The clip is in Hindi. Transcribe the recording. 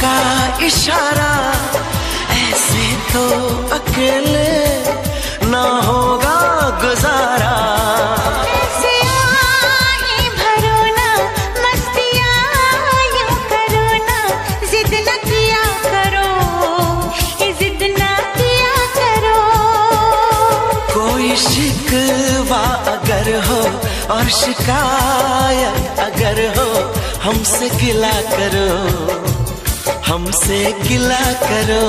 का इशारा ऐसे तो अकेले ना होगा गुजारा। शिकवा अगर हो और शिकायत अगर हो हमसे गिला करो हमसे गिला करो।